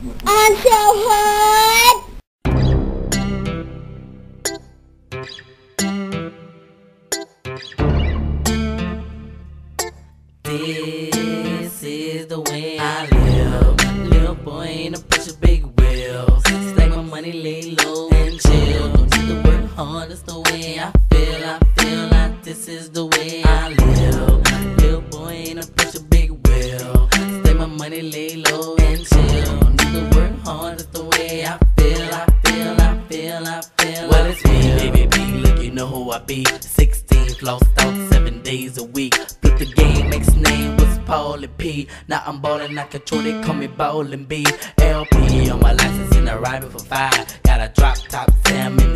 I'm so hot. This is the way I live. Little boy ain't a push a big wheels. Stack my money, lay low and chill. Don't need to work hard, that's the way I feel. I feel like this is the way I live. Little boy ain't a push a big wheel. Stack my money, lay low and chill. To work hard, the way I feel. I feel, I feel, I feel. Well, it's me, baby B. Look, you know who I be. 16 flossed out seven days a week. Flip the game, X name was Paulie P. Now I'm ballin', I control, they call me Ballin' B. LP on my license and arriving for five. Got a drop top Sam